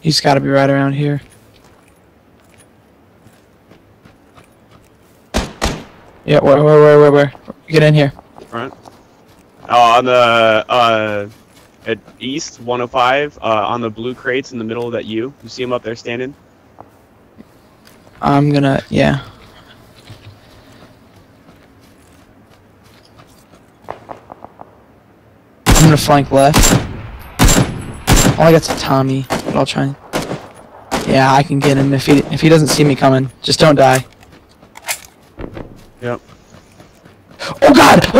He's got to be right around here. Yeah, where, where, where, where, where? Get in here. Front. Oh, on the uh, at east 105, uh, on the blue crates in the middle of that U. You see him up there standing? I'm gonna, yeah. I'm gonna flank left. All I got's a Tommy, but I'll try. Yeah, I can get him if he if he doesn't see me coming. Just don't die. Yep. Oh God! Oh